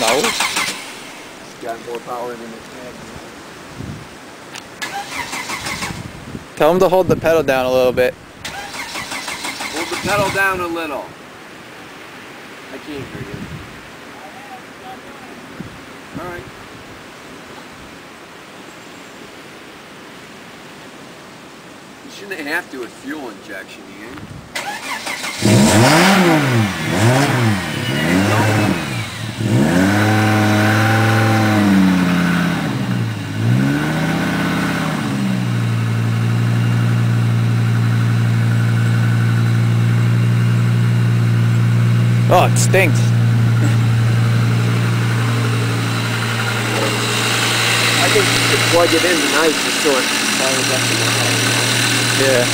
No. Got more power than. Tell him to hold the pedal down a little bit. Hold the pedal down a little. I can't hear you. You shouldn't have to with fuel injection, Ian. Oh, it stinks. Think you should plug it in tonight just so it fires up tomorrow. Yeah.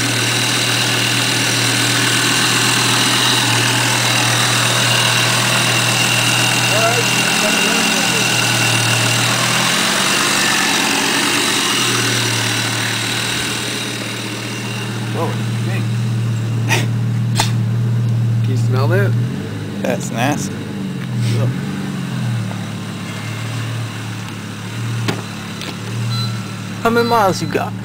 Oh. Can you smell that? That's nasty. How many miles you got?